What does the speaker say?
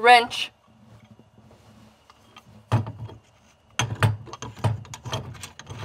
wrench